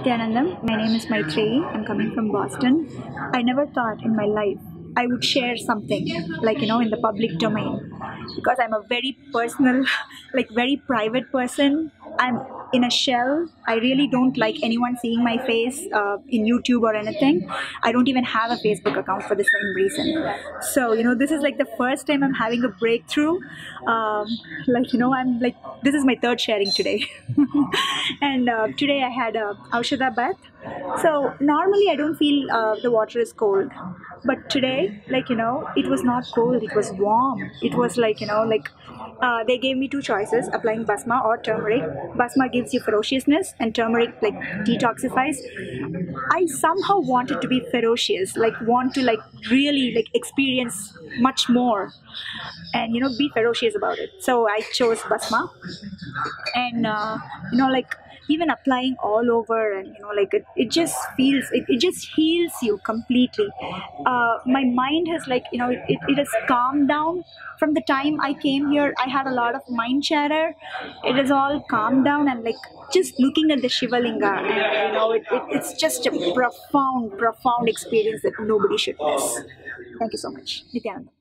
Nithyanandam. My name is Maitreyi. I'm coming from Boston. I never thought in my life I would share something like you know in the public domain because I'm a very personal, like very private person. I'm in a shell. I really don't like anyone seeing my face uh, in YouTube or anything. I don't even have a Facebook account for the same reason. So you know, this is like the first time I'm having a breakthrough. Um, like you know, I'm like this is my third sharing today, and uh, today I had a Aushadha bath. So normally I don't feel uh, the water is cold, but today, like you know, it was not cold. It was warm. It was like you know, like uh, they gave me two choices: applying bhasma or turmeric. Bhasma gives you ferociousness, and turmeric like detoxifies. I somehow wanted to be ferocious, like want to like really like experience much more, and you know, be ferocious about it. So I chose bhasma, and uh, you know, like even applying all over and you know like it, it just feels it, it just heals you completely. Uh, my mind has like you know it, it, has calmed down. From the time i came here i had a lot of mind chatter. It has all calmed down and like just looking at the shivalinga and you know it, it, it's just a profound profound experience that nobody should miss. Thank you so much. Nithyananda